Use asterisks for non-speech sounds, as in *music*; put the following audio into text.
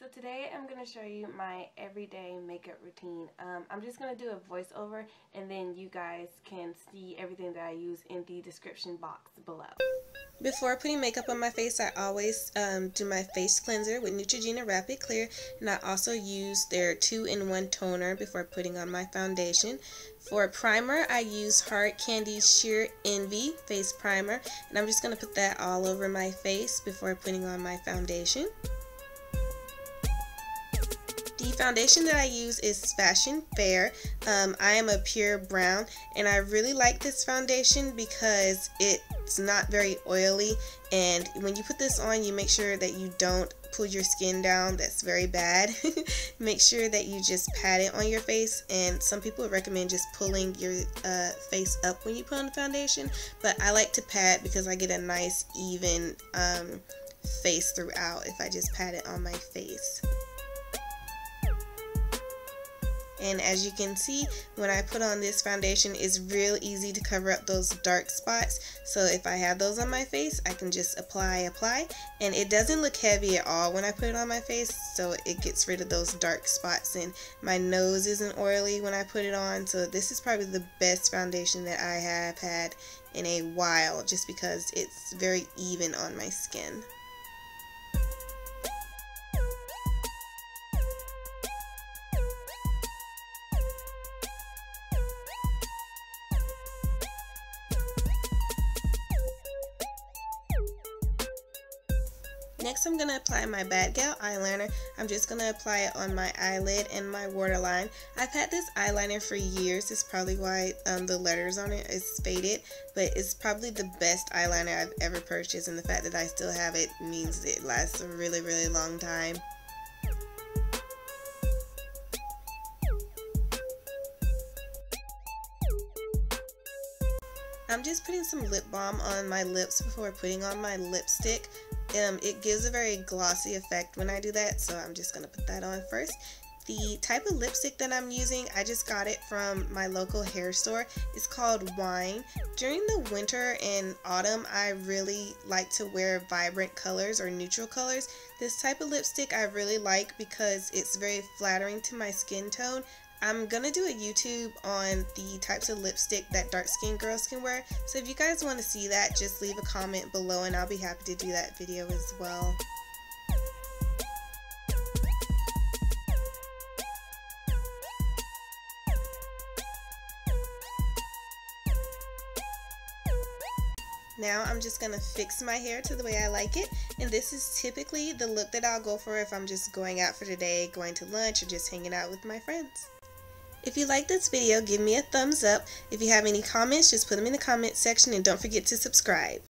So today I'm going to show you my everyday makeup routine. Um, I'm just going to do a voiceover and then you guys can see everything that I use in the description box below. Before putting makeup on my face, I always um, do my face cleanser with Neutrogena Rapid Clear and I also use their 2-in-1 toner before putting on my foundation. For primer, I use Hard Candy Sheer Envy Face Primer and I'm just going to put that all over my face before putting on my foundation. The foundation that I use is Fashion Fair. Um, I am a pure brown and I really like this foundation because it's not very oily. And when you put this on you make sure that you don't pull your skin down. That's very bad. *laughs* Make sure that you just pat it on your face. And some people recommend just pulling your uh, face up when you put on the foundation. But I like to pat because I get a nice even um, face throughout if I just pat it on my face and as you can see when I put on this foundation it's real easy to cover up those dark spots. So if I have those on my face I can just apply apply. And it doesn't look heavy at all when I put it on my face so it gets rid of those dark spots. And my nose isn't oily when I put it on so this is probably the best foundation that I have had in a while just because it's very even on my skin. Next I'm going to apply my Bad Gal eyeliner. I'm just going to apply it on my eyelid and my waterline. I've had this eyeliner for years. It's probably why um, the letters on it is faded. But it's probably the best eyeliner I've ever purchased. And the fact that I still have it means it lasts a really, really long time. I'm just putting some lip balm on my lips before putting on my lipstick. Um, it gives a very glossy effect when I do that, so I'm just going to put that on first. The type of lipstick that I'm using, I just got it from my local hair store. It's called Wine. During the winter and autumn, I really like to wear vibrant colors or neutral colors. This type of lipstick I really like because it's very flattering to my skin tone. I'm gonna do a YouTube on the types of lipstick that dark skinned girls can wear. So if you guys want to see that, just leave a comment below and I'll be happy to do that video as well. Now I'm just going to fix my hair to the way I like it and this is typically the look that I'll go for if I'm just going out for the day, going to lunch or just hanging out with my friends. If you like this video, give me a thumbs up. If you have any comments, just put them in the comment section and don't forget to subscribe.